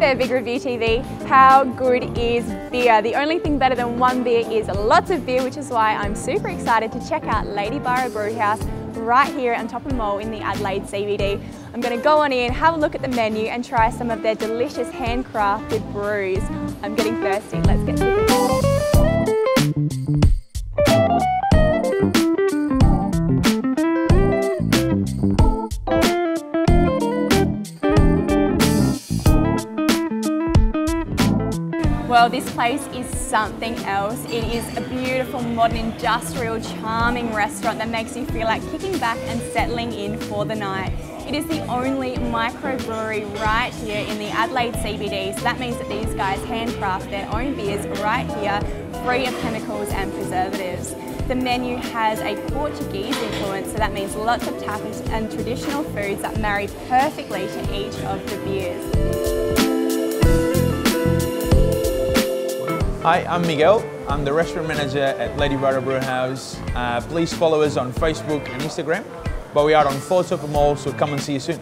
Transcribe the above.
there, Big Review TV. How good is beer? The only thing better than one beer is lots of beer, which is why I'm super excited to check out Lady Burra Brewhouse right here on Topham Mall in the Adelaide CBD. I'm going to go on in, have a look at the menu and try some of their delicious handcrafted brews. I'm getting thirsty, let's get to it. Well, this place is something else. It is a beautiful, modern, industrial, charming restaurant that makes you feel like kicking back and settling in for the night. It is the only microbrewery right here in the Adelaide CBD, so that means that these guys handcraft their own beers right here, free of chemicals and preservatives. The menu has a Portuguese influence, so that means lots of tapas and traditional foods that marry perfectly to each of the beers. Hi, I'm Miguel. I'm the restaurant manager at Lady Burra Brewhouse. Uh, please follow us on Facebook and Instagram. But we are on 4 Topham Mall, so come and see you soon.